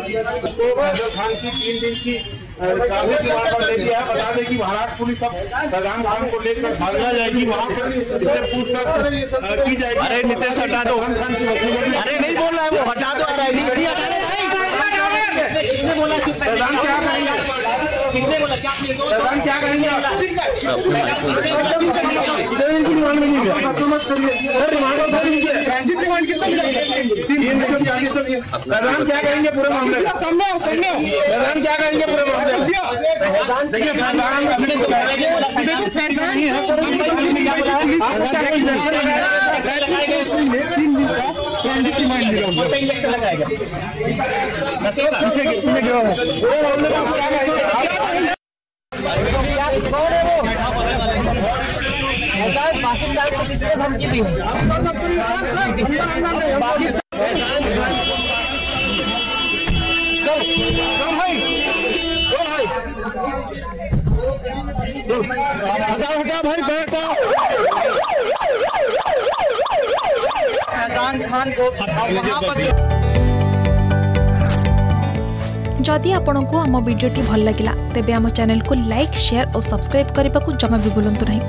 खान को तीन दिन की काफ़ी बता दें कि महाराष्ट्र पुलिस अब सदाम खान को लेकर भागना जाएगी वहाँ पर पूछताछ की जाएगी अरे, नितेश हटा दो। अरे नहीं बोल रहा है वो हटा दो हटा नहीं किसने क्या करेंगे क्या करेंगे इधर इनकी डिमांड नहीं है तो मत करिए सर डिमांड और सारी ट्रांजिट डिमांड कितना तीन दिन के आगे क्या करेंगे पूरे मामले में सामने सामने सदाम क्या करेंगे पूरे मामले देखिए अपने तो देखो नहीं है तीन दिन का ट्रांजिट डिमांड मिला इंजेक्शन लगाएगा क्या करेंगे कौन है वो? पाकिस्तान से किसने धमकी दी? हटा हटा भाई फैजान खान को वहाँ पर जदि आपंक आम भिडी भल लगा तेब आम चैनल को लाइक शेयर और सब्सक्राइब करने को जमा भी भूलु नहीं।